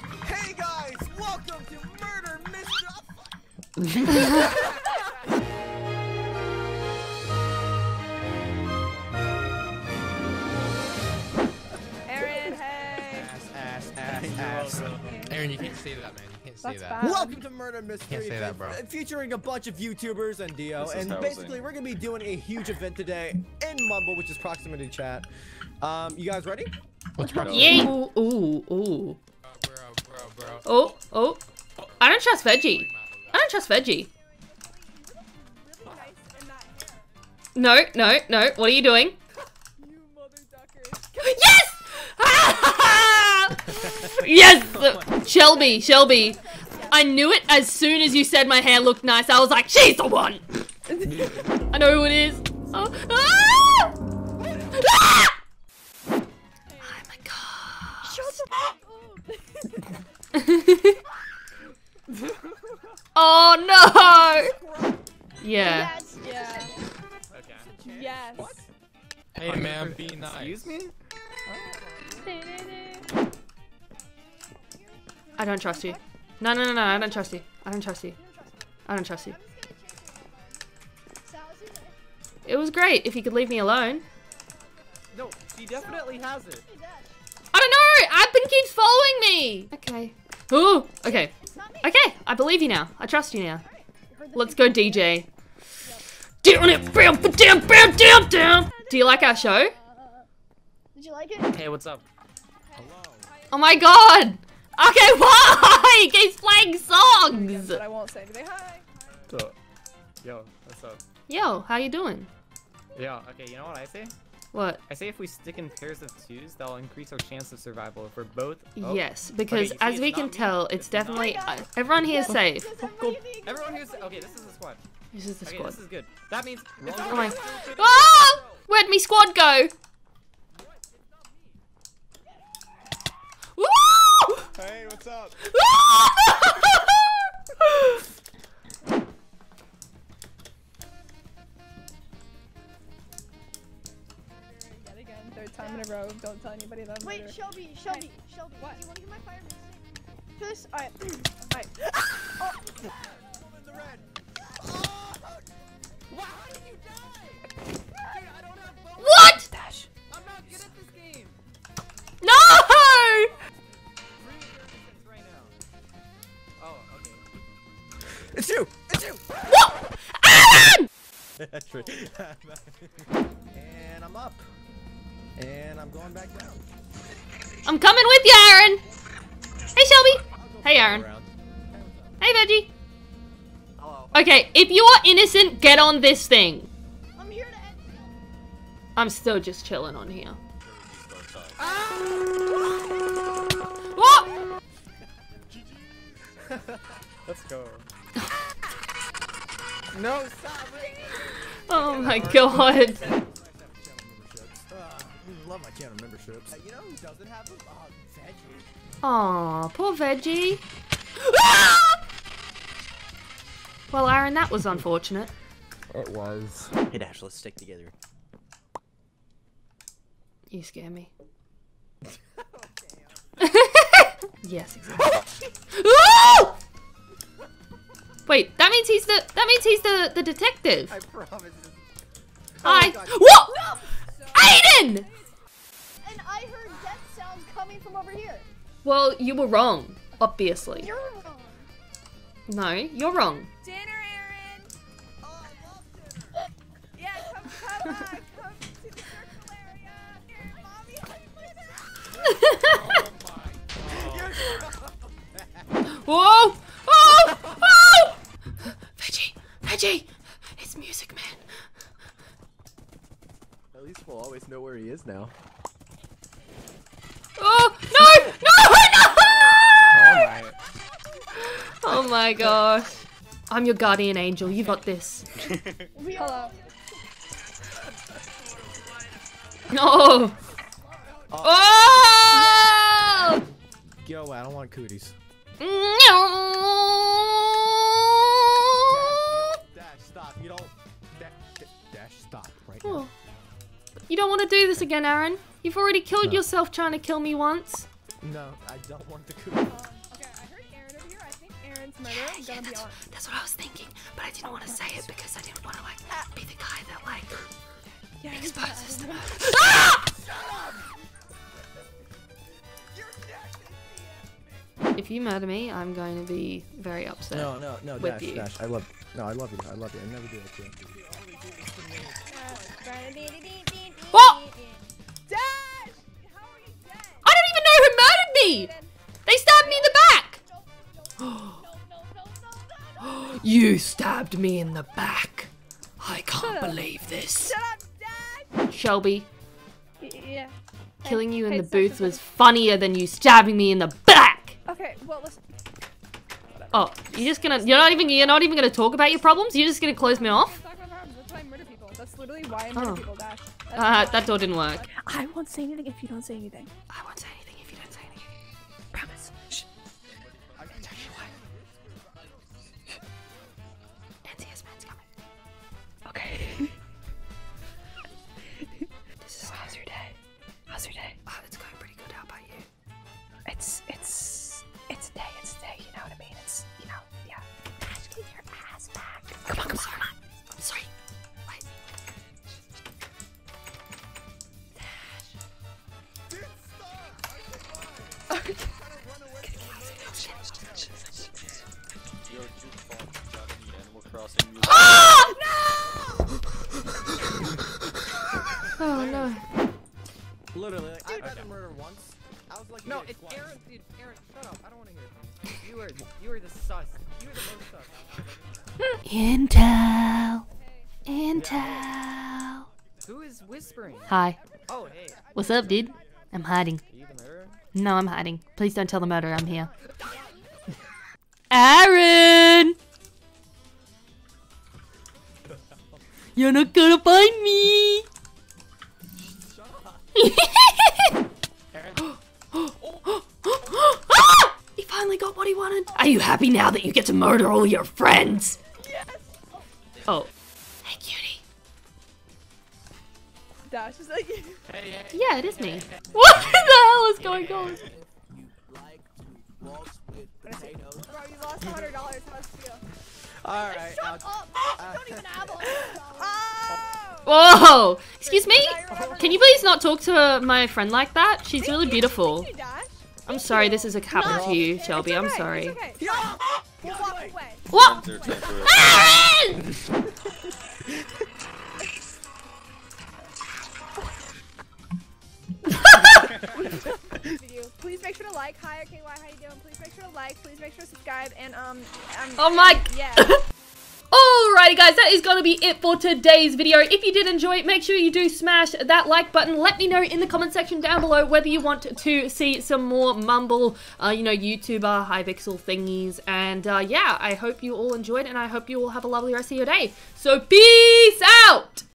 Hey guys, welcome to Murder Mystery. Aaron, hey. Ass, ass, ass, ass. Aaron, you can't say that, man. You can't say That's that. bad. Welcome to Murder Mystery, Can't say that, bro. featuring a bunch of YouTubers and Deo. And housing. basically, we're gonna be doing a huge event today in Mumble, which is proximity chat. Um, you guys ready? What's wrong? Yay! Ooh, ooh, ooh. Oh, oh. I don't trust Veggie. I don't trust Veggie. No, no, no. What are you doing? You mother. Yes! yes! Shelby, Shelby. I knew it as soon as you said my hair looked nice. I was like, she's the one. I know who it is. Oh, ah! Ah! Oh my god. Shut the oh no! Yeah. Yes. Yeah. Okay. Yes. Hey, man, be nice. Excuse me? I don't trust you. No, no, no, no. I don't trust you. I don't trust you. I don't trust you. It was great if you could leave me alone. No, she definitely has it. I don't know. Admin keeps following me. Okay. Ooh. Okay. Okay. I believe you now. I trust you now. Let's go, DJ. Down it, bam, ba- down, bam, down, down. Do you like our show? Did you like it? Hey, what's up? Hello. Oh my god. Okay, why? He keeps playing songs. But I won't say anything. Hi. So, yo, what's up? Yo, how you doing? Yeah, okay, you know what I say? What? I say if we stick in pairs of twos, that'll increase our chance of survival. If we're both. Oh, Yes, because you see, as it's we can me. tell, it's It's definitely uh, everyone here is safe. Does everybody get the Everyone here's. Okay, this is the squad. This is the Okay, squad. this is good. That means. Oh my- me. Ah! Where'd me squad go? Woo! Hey, what's up? again, third time in a row. Don't tell anybody that I'm Wait, murder. Shelby, Shelby, Shelby. What? Do you want to hear my fire music? This. Alright. Alright. In the red. Oh! Why did you die? Dude, I don't have bow. What? I'm not good at this game. No! Right now. Oh, okay. It's you! It's you! What? Aaron! That's right. and I'm up. And I'm going back down. I'm coming with you, Aaron. Hey, Shelby. Hey, Aaron. Hey, Veggie. Hello. Okay, if you are innocent, get on this thing. I'm here to end. I'm still just chilling on here. Ah! What? Let's go. no, stop. Oh my god. Love my channel memberships. Uh, you know who doesn't have them? Uh, Veggie. Aw, poor Veggie. Well, Aaron, that was unfortunate. It was. Hey Dash, let's stick together. You scare me. yes, exactly. Wait, that means he's the that means he's the the detective. I promise. Hi. God. What? Aiden! Well, you were wrong, obviously. You're wrong. No, you're wrong. Dinner, Aaron. Oh, yeah, come, come, come to the circle area. Here, mommy. Oh Whoa! Oh! Oh! Veggie! Veggie! It's Music Man. At least we'll always know where he is now. Oh! No! No! No! Alright. Oh my gosh. I'm your guardian angel. You got this. Hello. Oh. No! Oh. oh! Yo, I don't want cooties. No! Dash, stop. You don't. Dash, dash stop right Oh. You don't want to do this again, Aaron. You've already killed No. yourself trying to kill me once. No, I don't want the coup. Think Aaron's murder. I'm gonna be that's, on. that's what I was thinking, but I didn't want to say it because I didn't want to like be the guy that like Yeah, he's exposes the bad. murder. Ah! If you murder me, I'm going to be very upset. No, no, no, With Dash, you. Dash. I love. No, I love you. I love you. I never do that to you. What? Dash! How are you dead? I don't even know who murdered me. They stabbed me in the back. You stabbed me in the back. I can't believe this. Shut up, Dash! Shelby, Yeah. killing you in the booth was funnier than you stabbing me in the back. Okay, well listen. Oh, you're just gonna you're not even you're not even gonna talk about your problems? You're just gonna close me off? can't talk about problems. That's why I murder people. That's literally why I murder Oh. people, Dash. That's Uh, that door didn't work. I won't say anything if you don't say anything. I won't say anything Oh no. Literally, like, I got the murder once. I was like, No, it's it's Aaron. Dude, Aaron, shut up. I don't want to hear it you. You were, you were the sus. You were the most sus. Intel. Intel. Who is whispering? Hi. Oh, hey. What's up, dude? I'm hiding. Are you the murderer? No, I'm hiding. Please don't tell the murderer I'm here. Aaron! You're not gonna find me! He finally got what he wanted. Are you happy now that you get to murder all your friends? Yes! Oh. Hey, cutie. Dash is like. Yeah, it is me. What the hell is going on? Bro, you lost hundred dollars. How's it feel? All right. I'll, Shut up! I don't even have a! Whoa! Excuse me? Now you're over- Can you please not talk to my friend like that? She's really beautiful. Thank you, Dash. I'm sorry this has happened to you, Shelby. I'm sorry. It's okay. We'll away. What? Aaron! Video. Please make sure to like. Hi, okay, why? How you doing? Please make sure to like. Please make sure to subscribe. And um, um Oh my- yeah. Alrighty guys, that is gonna be it for today's video. If you did enjoy it, make sure you do smash that like button. Let me know in the comment section down below whether you want to see some more Mumble, uh, you know, YouTuber, Hypixel thingies. And uh, yeah, I hope you all enjoyed and I hope you all have a lovely rest of your day. So peace out!